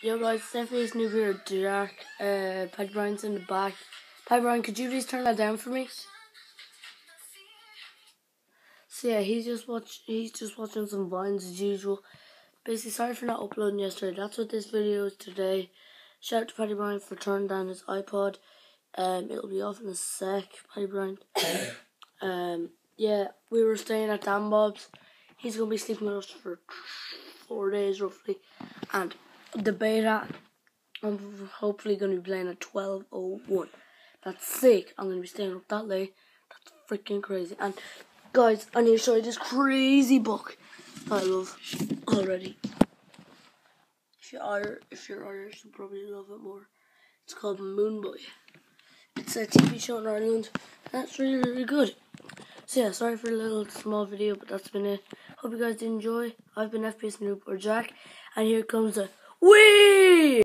Yo guys, Stephanie's new here, Jack. Uh, Paddy Bryant's in the back. Paddy Bryant, could you please turn that down for me? So yeah, he's just watch. He's just watching some vines as usual. Basically, sorry for not uploading yesterday. That's what this video is today. Shout out to Paddy Bryant for turning down his iPod. Um, it'll be off in a sec, Paddy Bryant. um, yeah, we were staying at Dan Bob's. He's gonna be sleeping with us for four days roughly, and the beta. I'm hopefully gonna be playing at twelve oh one. That's sick. I'm gonna be staying up that late. That's freaking crazy. And guys, I need to show you this crazy book I love already. If you're Irish, if you're Irish, you'll probably love it more. It's called Moone Boy. It's a TV show in Ireland. That's really really good. So yeah, sorry for a little small video, but that's been it. Hope you guys did enjoy. I've been FPS Noob or Jack, and here comes the 喂。